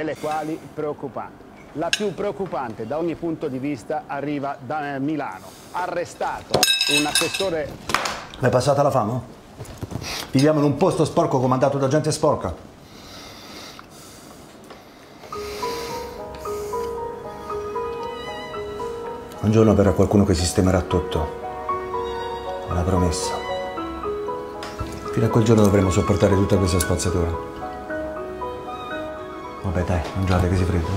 delle quali preoccupanti. La più preoccupante da ogni punto di vista arriva da Milano. Arrestato un assessore... L'hai passata la fama? Viviamo in un posto sporco comandato da gente sporca. Un giorno verrà qualcuno che sistemerà tutto. Una promessa. Fino a quel giorno dovremo sopportare tutta questa spazzatura. Vabbè dai, mangiate che si freddo.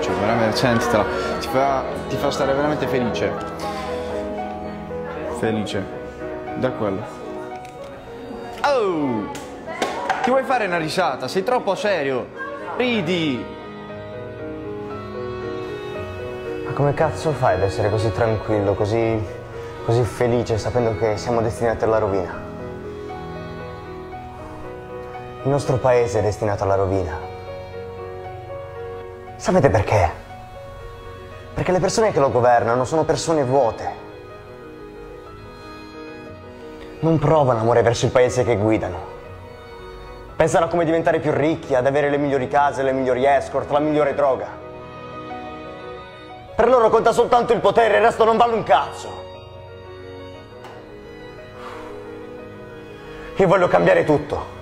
Cioè, veramente, sentitela, ti fa, ti fa stare veramente felice. Felice. Da quello. Oh! Ti vuoi fare una risata? Sei troppo serio. Ridi. Ma come cazzo fai ad essere così tranquillo, così, così felice sapendo che siamo destinati alla rovina? Il nostro paese è destinato alla rovina. Sapete perché? Perché le persone che lo governano sono persone vuote. Non provano amore verso il paese che guidano. Pensano a come diventare più ricchi, ad avere le migliori case, le migliori escort, la migliore droga. Per loro conta soltanto il potere, il resto non vale un cazzo. Io voglio cambiare tutto.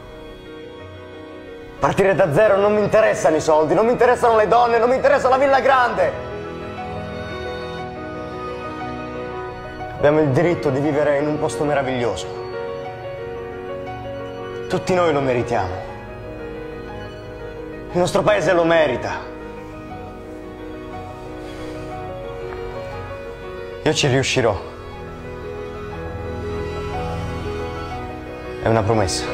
Partire da zero non mi interessano i soldi, non mi interessano le donne, non mi interessa la villa grande. Abbiamo il diritto di vivere in un posto meraviglioso. Tutti noi lo meritiamo. Il nostro paese lo merita. Io ci riuscirò. È una promessa.